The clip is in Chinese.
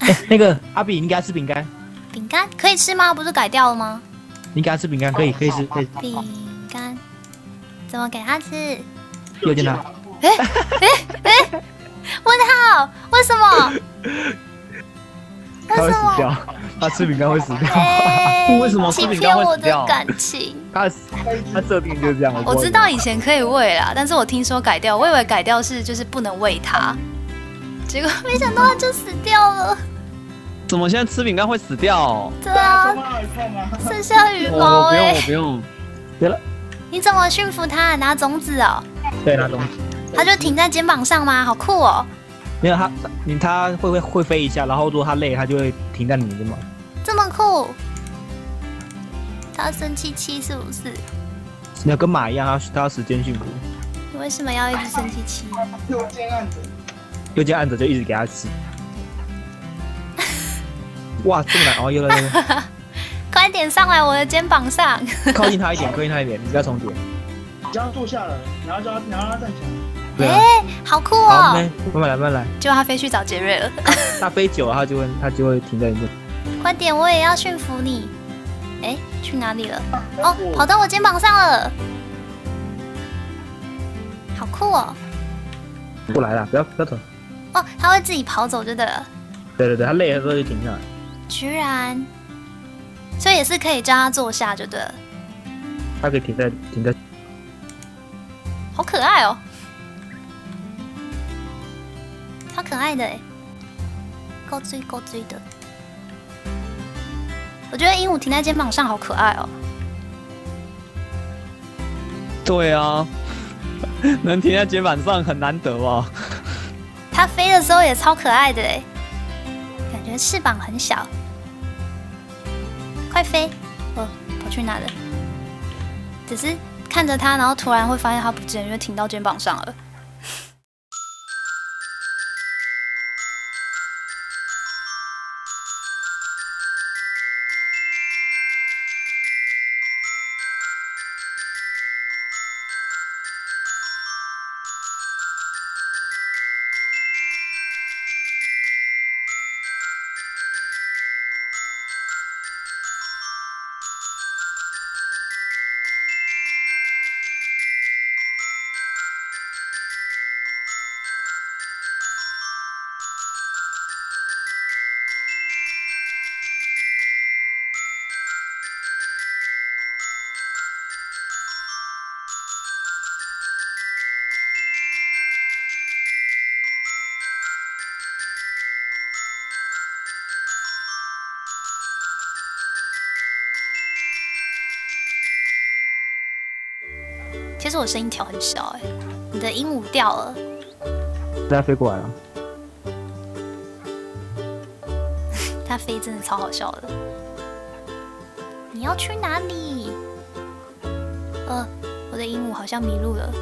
哎，那个阿比，你给他吃饼干，饼干可以吃吗？不是改掉了吗？你给他吃饼干，可以，可以吃，可以。饼干怎么给他吃？右键他。哎哎哎！问号？为什么？他会死掉，他吃饼干会死掉。为什么欺骗我的感情？他他设定就是这样。我知道以前可以喂啦，但是我听说改掉，我以为改掉是就是不能喂他，结果没想到他就死掉了。怎么现在吃饼干会死掉？对啊，剩下羽毛哎！不用，我不用，别了。你怎么驯服它？拿种子哦。对，拿种子。它就停在肩膀上吗？好酷哦。没有它，你它会会会飞一下，然后如果它累，它就会停在你的肩膀。这么酷。它生气气是不是？你要跟马一样，它它要时间驯服。你为什么要一直生气气？右键按着。右键按着就一直给它吃。哇，这么难！熬，又来了！快点上来我的肩膀上！靠近他一点，靠近他一点，你不要重叠。你叫他坐下了，然后叫他，然后让他站起来。对啊，好酷哦！好，慢慢来，慢慢来。就他飞去找杰瑞了。他飞久了，他就会，他就会停在那。快点，我也要驯服你。哎，去哪里了？哦，跑到我肩膀上了。好酷哦！不来了，不要不要走。哦，他会自己跑走就对了。对对对，他累的时候就停下来。居然，所以也是可以叫他坐下就对了。他可以停在停在，好可爱哦，超可爱的哎，够追够追的。我觉得鹦鹉停在肩膀上好可爱哦。对啊，能停在肩膀上很难得哦。它飞的时候也超可爱的哎，感觉翅膀很小。飞！哦，跑去哪了？只是看着他，然后突然会发现他不见，因为停到肩膀上了。其实我声音调很小哎，你的鹦鹉掉了，它飞过来了，它飞真的超好笑的。你要去哪里？呃，我的鹦鹉好像迷路了。